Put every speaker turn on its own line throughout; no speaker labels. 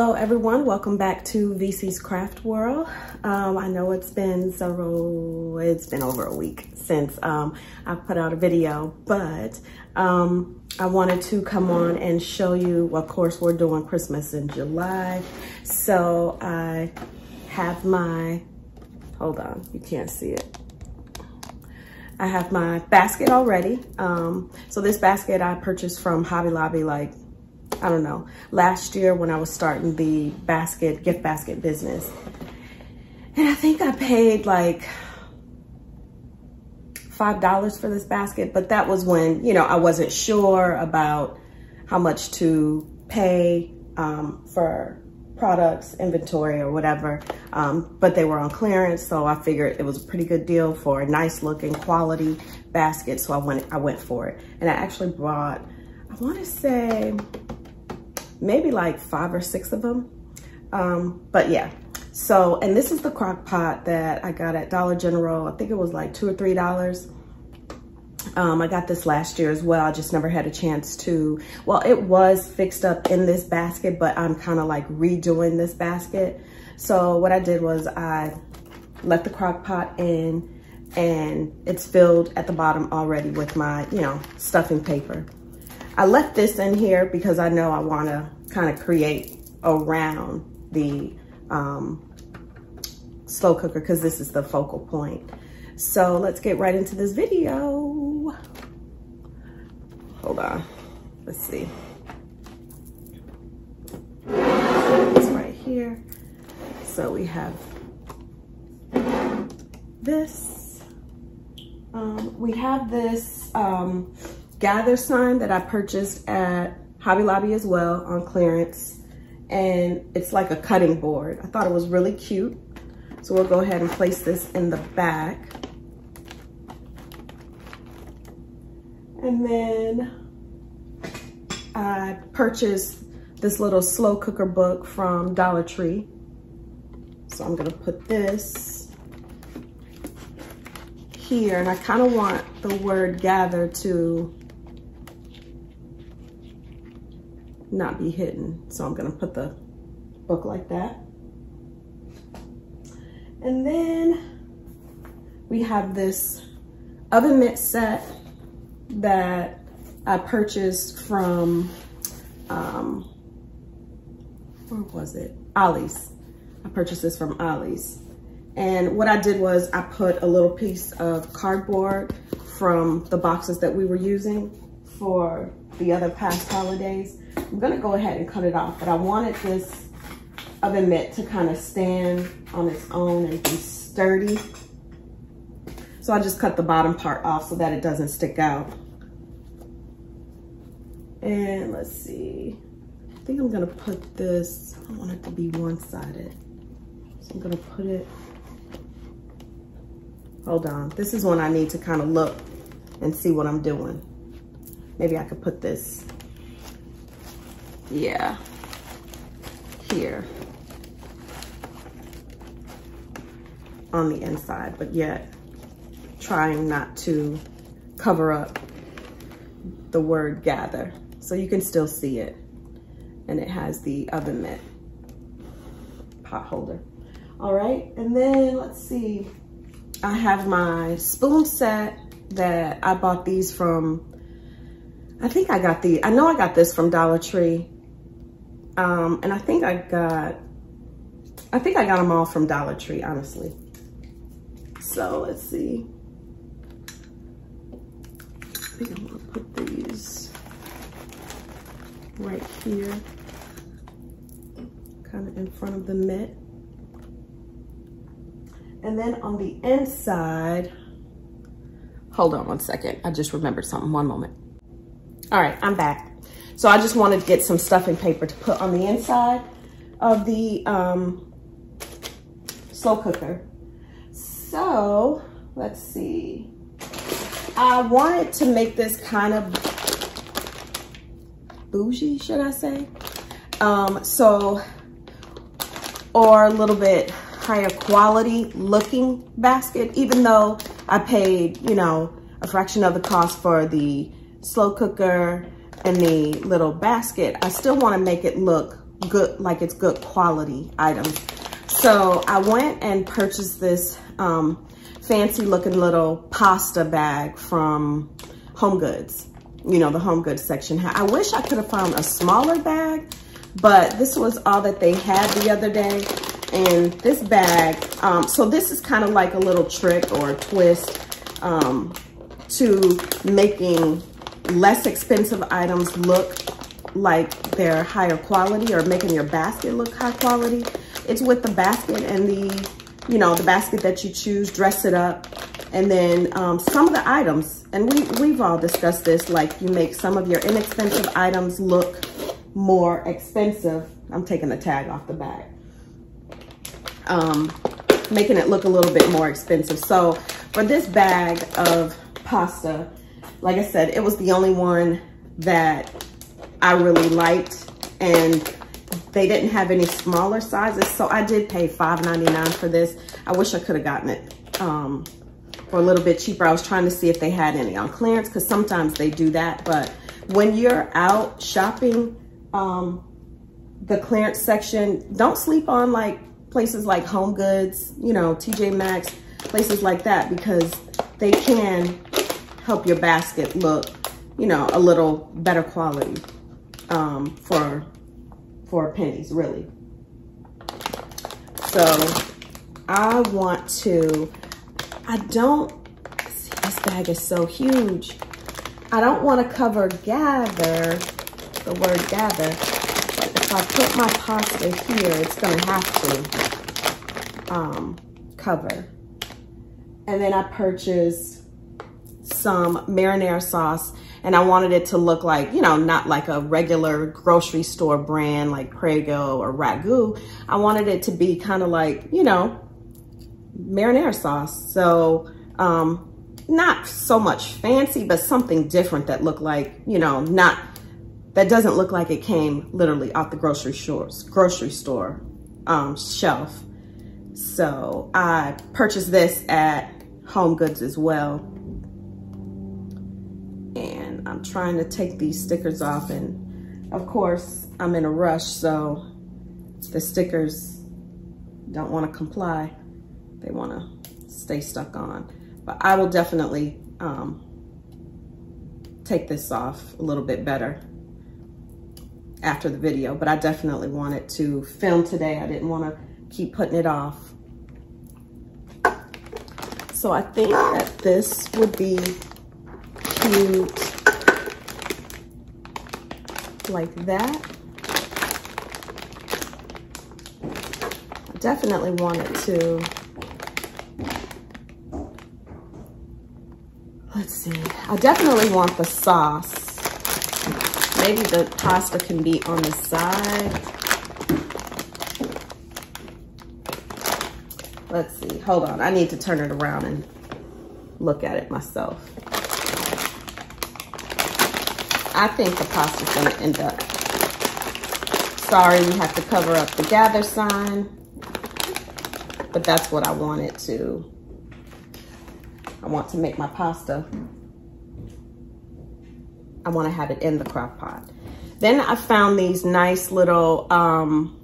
Hello everyone, welcome back to VC's Craft World. Um, I know it's been several, it's been over a week since um, I put out a video, but um, I wanted to come on and show you, of course we're doing Christmas in July. So I have my, hold on, you can't see it. I have my basket already. Um, so this basket I purchased from Hobby Lobby like I don't know, last year when I was starting the basket, gift basket business. And I think I paid like $5 for this basket, but that was when, you know, I wasn't sure about how much to pay um, for products, inventory or whatever, um, but they were on clearance. So I figured it was a pretty good deal for a nice looking quality basket. So I went, I went for it. And I actually brought, I want to say maybe like five or six of them. Um, but yeah, so, and this is the crock pot that I got at Dollar General. I think it was like two or three dollars. Um, I got this last year as well. I just never had a chance to, well, it was fixed up in this basket, but I'm kind of like redoing this basket. So what I did was I let the crock pot in and it's filled at the bottom already with my, you know, stuffing paper. I left this in here because I know I want to kind of create around the um, slow cooker because this is the focal point. So let's get right into this video. Hold on, let's see. It's right here. So we have this. Um, we have this um, gather sign that I purchased at Hobby Lobby as well on clearance. And it's like a cutting board. I thought it was really cute. So we'll go ahead and place this in the back. And then I purchased this little slow cooker book from Dollar Tree. So I'm gonna put this here and I kind of want the word gather to not be hidden. So I'm gonna put the book like that. And then we have this oven mitt set that I purchased from, um, where was it? Ollie's. I purchased this from Ollie's. And what I did was I put a little piece of cardboard from the boxes that we were using for the other past holidays I'm gonna go ahead and cut it off, but I wanted this oven mitt to kind of stand on its own and be sturdy. So I just cut the bottom part off so that it doesn't stick out. And let's see, I think I'm gonna put this, I want it to be one-sided. So I'm gonna put it, hold on. This is when I need to kind of look and see what I'm doing. Maybe I could put this yeah, here on the inside, but yet trying not to cover up the word gather. So you can still see it. And it has the oven mitt pot holder. All right, and then let's see. I have my spoon set that I bought these from, I think I got the, I know I got this from Dollar Tree. Um, and I think I got, I think I got them all from Dollar Tree, honestly. So let's see. I think I'm gonna put these right here, kind of in front of the mitt. And then on the inside, hold on one second. I just remembered something, one moment. All right, I'm back. So I just wanted to get some stuffing paper to put on the inside of the um, slow cooker. So let's see. I wanted to make this kind of bougie, should I say? Um, so, or a little bit higher quality looking basket, even though I paid, you know, a fraction of the cost for the slow cooker in the little basket, I still want to make it look good, like it's good quality items. So I went and purchased this um, fancy looking little pasta bag from Home Goods. You know, the Home Goods section. I wish I could have found a smaller bag, but this was all that they had the other day. And this bag, um, so this is kind of like a little trick or twist um, to making less expensive items look like they're higher quality or making your basket look high quality. It's with the basket and the, you know, the basket that you choose, dress it up. And then um, some of the items, and we, we've all discussed this, like you make some of your inexpensive items look more expensive. I'm taking the tag off the bag. Um, making it look a little bit more expensive. So for this bag of pasta, like I said, it was the only one that I really liked and they didn't have any smaller sizes. So I did pay $5.99 for this. I wish I could have gotten it um, for a little bit cheaper. I was trying to see if they had any on clearance because sometimes they do that. But when you're out shopping, um, the clearance section, don't sleep on like places like Home Goods, you know, TJ Maxx, places like that because they can help your basket look, you know, a little better quality um, for, for pennies, really. So I want to, I don't, see this bag is so huge. I don't want to cover gather, the word gather, but if I put my pasta here, it's going to have to um, cover. And then I purchased some marinara sauce and I wanted it to look like, you know, not like a regular grocery store brand like Prego or Ragu. I wanted it to be kind of like, you know, marinara sauce. So, um, not so much fancy, but something different that looked like, you know, not, that doesn't look like it came literally off the grocery stores, grocery store um, shelf. So I purchased this at Home Goods as well. I'm trying to take these stickers off and of course I'm in a rush so the stickers don't want to comply. They want to stay stuck on. But I will definitely um, take this off a little bit better after the video, but I definitely wanted to film today. I didn't want to keep putting it off. So I think that this would be cute like that. I definitely it to, let's see, I definitely want the sauce. Maybe the pasta can be on the side. Let's see, hold on. I need to turn it around and look at it myself. I think the pasta's gonna end up. Sorry, we have to cover up the gather sign, but that's what I wanted to. I want to make my pasta. I wanna have it in the crock pot. Then I found these nice little, um,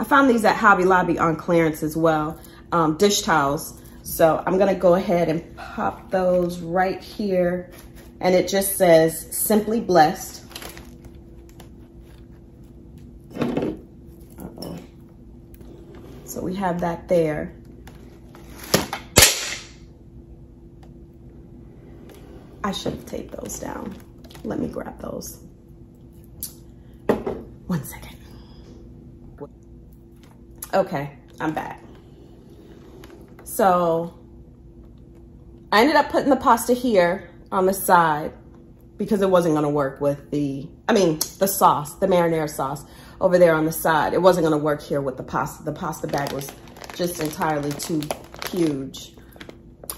I found these at Hobby Lobby on clearance as well um, dish towels. So I'm gonna go ahead and pop those right here. And it just says, Simply Blessed. Uh -oh. So we have that there. I should have taped those down. Let me grab those. One second. Okay, I'm back. So I ended up putting the pasta here on the side because it wasn't gonna work with the, I mean, the sauce, the marinara sauce over there on the side. It wasn't gonna work here with the pasta. The pasta bag was just entirely too huge.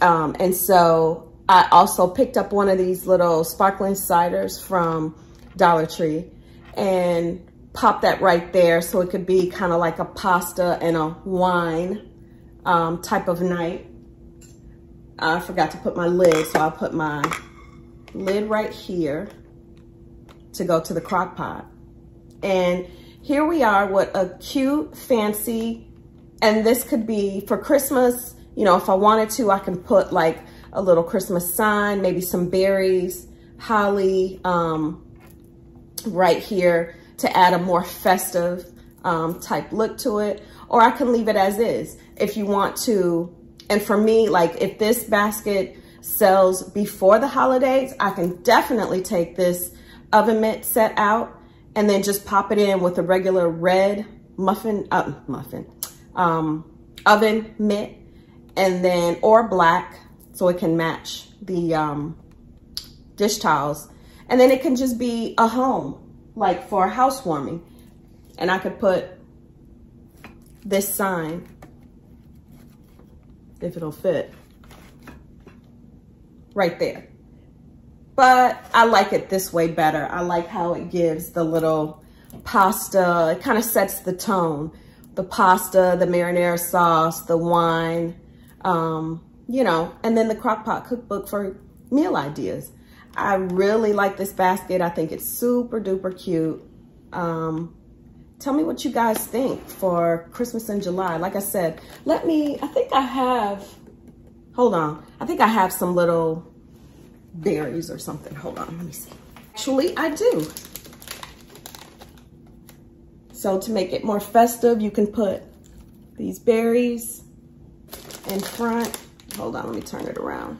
Um, and so I also picked up one of these little sparkling ciders from Dollar Tree and popped that right there so it could be kind of like a pasta and a wine um, type of night. I forgot to put my lid, so I'll put my lid right here to go to the crock pot. And here we are what a cute, fancy, and this could be for Christmas. You know, if I wanted to, I can put like a little Christmas sign, maybe some berries, holly um, right here to add a more festive um, type look to it. Or I can leave it as is if you want to. And for me, like if this basket sells before the holidays, I can definitely take this oven mitt set out and then just pop it in with a regular red muffin, uh, muffin, um, oven mitt and then, or black so it can match the um, dish towels. And then it can just be a home, like for housewarming. And I could put this sign, if it'll fit, right there. But I like it this way better. I like how it gives the little pasta, it kind of sets the tone. The pasta, the marinara sauce, the wine, um, you know, and then the crockpot cookbook for meal ideas. I really like this basket. I think it's super duper cute. Um, tell me what you guys think for Christmas in July. Like I said, let me, I think I have, hold on. I think I have some little berries or something. Hold on, let me see. Actually, I do. So to make it more festive, you can put these berries in front. Hold on, let me turn it around.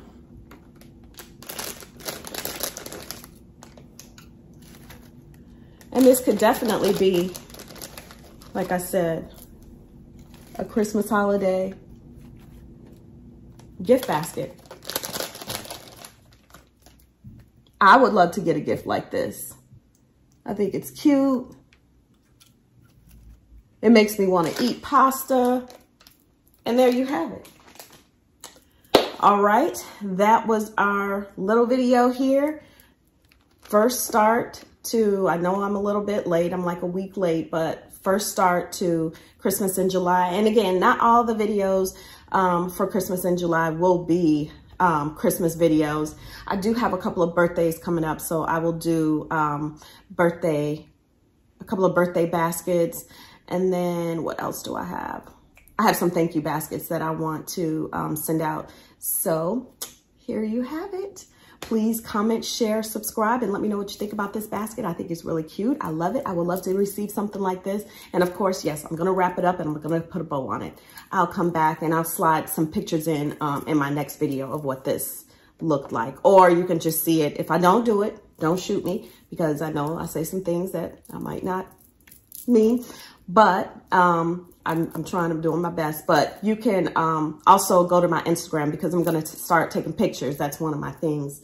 And this could definitely be, like I said, a Christmas holiday gift basket. I would love to get a gift like this. I think it's cute. It makes me want to eat pasta. And there you have it. All right, that was our little video here. First start to, I know I'm a little bit late, I'm like a week late, but first start to Christmas in July. And again, not all the videos um, for Christmas in July will be um, Christmas videos. I do have a couple of birthdays coming up, so I will do um, birthday, a couple of birthday baskets. And then what else do I have? I have some thank you baskets that I want to um, send out. So here you have it. Please comment, share, subscribe, and let me know what you think about this basket. I think it's really cute. I love it. I would love to receive something like this. And of course, yes, I'm going to wrap it up and I'm going to put a bow on it. I'll come back and I'll slide some pictures in um, in my next video of what this looked like. Or you can just see it. If I don't do it, don't shoot me because I know I say some things that I might not mean. But um, I'm, I'm trying, I'm doing my best. But you can um, also go to my Instagram because I'm going to start taking pictures. That's one of my things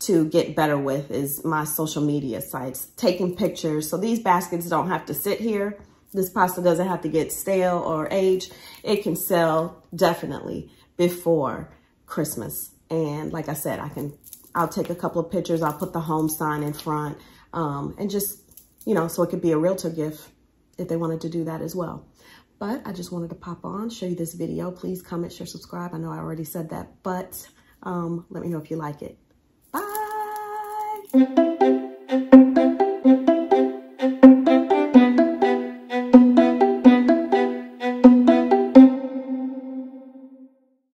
to get better with is my social media sites, taking pictures. So these baskets don't have to sit here. This pasta doesn't have to get stale or age. It can sell definitely before Christmas. And like I said, I can, I'll take a couple of pictures. I'll put the home sign in front um, and just, you know, so it could be a realtor gift if they wanted to do that as well. But I just wanted to pop on, show you this video. Please comment, share, subscribe. I know I already said that, but um, let me know if you like it. Bye.